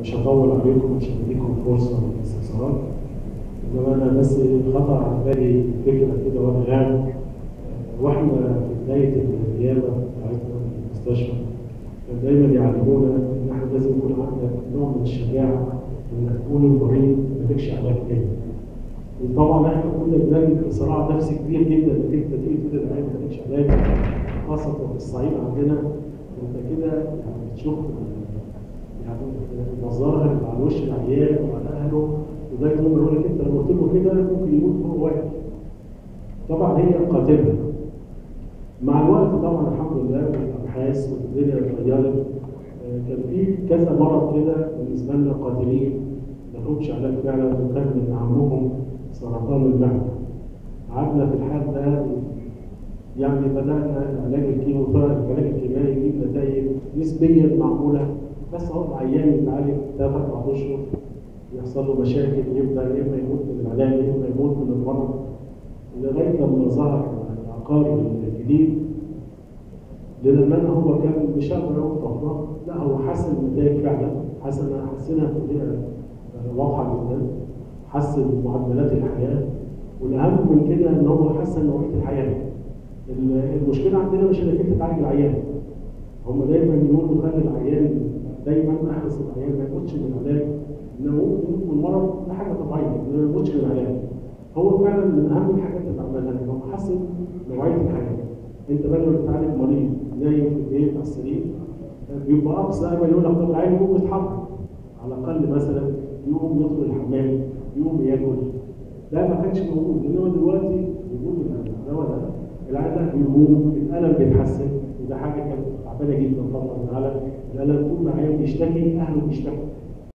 مش هطول عليكم مش هديكم فرصة للاستفسارات إنما أنا بس خطر على بالي فكرة كده وأنا قاعد. وإحنا في بداية النيابة بتاعتنا في المستشفى كان دايما يعلمونا إن إحنا لازم يكون عندنا نوع من الشجاعة إنك تكون المريض مالكش علاج تاني. وطبعا إحنا كنا بنجد صراع نفسي كبير جدا إنك أنت تيجي تقول العيان مالكش علاج خاصة في الصعيد عندنا أنت كده يعني بتشوف يعني مظهرها على وش العيان وعلى أهله. لغايه ما يقول لك انت لو قلت له كده ممكن يموت هو واحد. طبعا هي قاتله. مع الوقت طبعا الحمد لله والأبحاث والدنيا اتغيرت. آه، كان في كذا مرض كده بالنسبة لنا قاتلين. ما لهمش علاج فعلا. وكان من اهمهم سرطان المعده. قعدنا في الحال ده. يعني بدأنا العلاج الكيموثيرابي العلاج الكيميائي يجيب نتائج نسبيا معقولة. بس هو العيان يتعالج ثلاث أربع أشهر يحصل له مشاكل يبدأ يا إما يموت من العلاج يا إما يموت من المرض لغاية لما ظهر العقار الجديد للأمانة هو كان أقول طفرة لا هو حسن النتائج فعلا. حسن حسنها بطريقة واضحة جدا. حسن معدلات الحياة. والأهم من كده إن هو حسن نوعية الحياة. المشكلة عندنا مش إنك أنت تعالج العيان. هم دايما يقولوا خلي العيان دايما احرص العيان ما يموتش من العلاج إنه ممكن يموت من المرض ده حاجة طبيعية ما يموتش من العلاج هو فعلا من أهم الحاجات اللي عملها إن هو حسن نوعية الحياة أنت بدل ما بتعالج مريض نايم في البيت على السرير بيبقى أقصى امل يقول لك طب العيان يقوم يتحرك. على الأقل مثلا يقوم يدخل الحمام يقوم ياكل. ده ما كانش موجود. إنما دلوقتي وجود الدواء ده العيان بيقوم الألم بيتحسن وده حاجة كانت تعبانة جدا طبعا على طول ما العيان بيشتكي اهله بيشتكوا